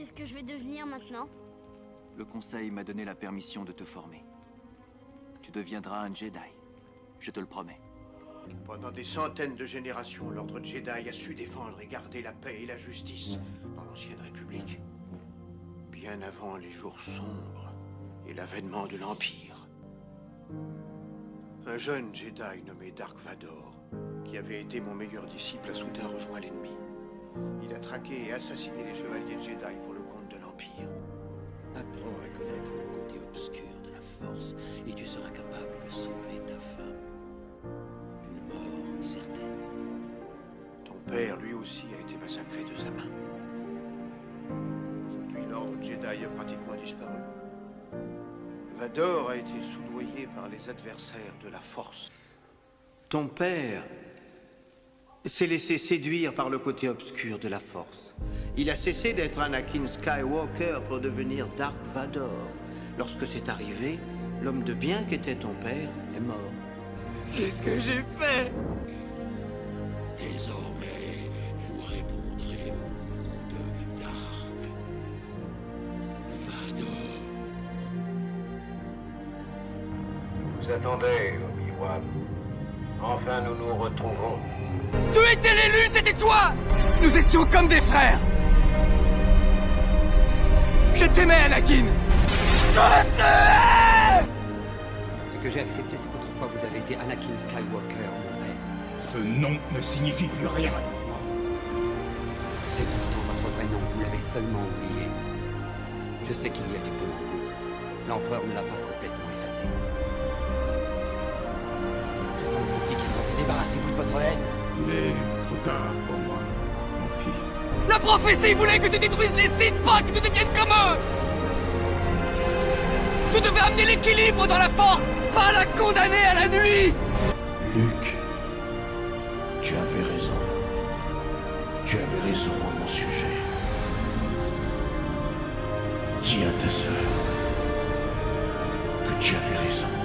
Qu'est-ce que je vais devenir maintenant Le conseil m'a donné la permission de te former. Tu deviendras un Jedi. Je te le promets. Pendant des centaines de générations, l'ordre Jedi a su défendre et garder la paix et la justice dans l'ancienne République. Bien avant les jours sombres et l'avènement de l'Empire. Un jeune Jedi nommé Dark Vador, qui avait été mon meilleur disciple, a soudain rejoint l'ennemi. Il a traqué et assassiné les chevaliers Jedi pour le compte de l'Empire. Apprends à connaître le côté obscur de la force et tu seras capable de sauver ta femme. D'une mort certaine. Ton père, lui aussi, a été massacré de sa main. Aujourd'hui, l'ordre Jedi a pratiquement disparu. Vador a été soudoyé par les adversaires de la force. Ton père s'est laissé séduire par le côté obscur de la force. Il a cessé d'être Anakin Skywalker pour devenir Dark Vador. Lorsque c'est arrivé, l'homme de bien qu'était ton père est mort. Qu'est-ce que j'ai fait? Désormais, vous répondrez au nom de Dark Vador. Vous attendez, Obi-Wan. Enfin, nous nous retrouvons. Tu étais l'élu, c'était toi Nous étions comme des frères Je t'aimais, Anakin Je t'aimais Ce que j'ai accepté, c'est qu'autrefois vous avez été Anakin Skywalker, mon père. Ce nom ne signifie plus rien. C'est pourtant votre vrai nom, vous l'avez seulement oublié. Je sais qu'il y a du bon en vous. L'empereur ne l'a pas complètement Il est trop tard pour moi, mon fils. La prophétie voulait que tu détruises les Sith, pas que tu deviennes comme eux Tu devais amener l'équilibre dans la force, pas la condamner à la nuit Luke, tu avais raison. Tu avais raison à mon sujet. Dis à ta sœur que tu avais raison.